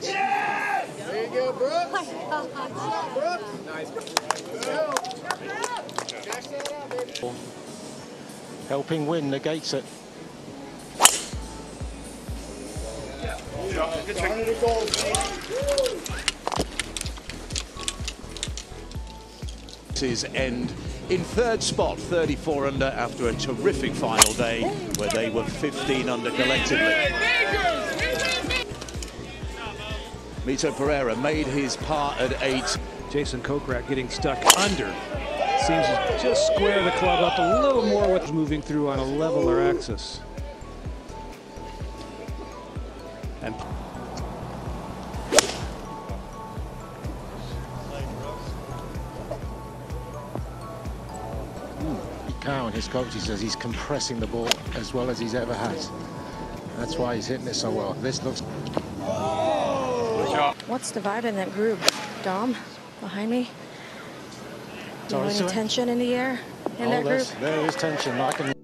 There you go, Brooks. Brooks. Nice. Helping win negates it. His end in third spot, 34 under after a terrific final day where they were 15 under collectively. Mito Pereira made his part at eight. Jason Kokrak getting stuck under. Seems to just square the club up a little more with moving through on a leveler axis. And hmm. Cowen, his coach, he says he's compressing the ball as well as he's ever has. That's why he's hitting it so well. This looks What's the vibe in that group? Dom, behind me? Do you any tension in the air in oh, that group? there's- tension. I can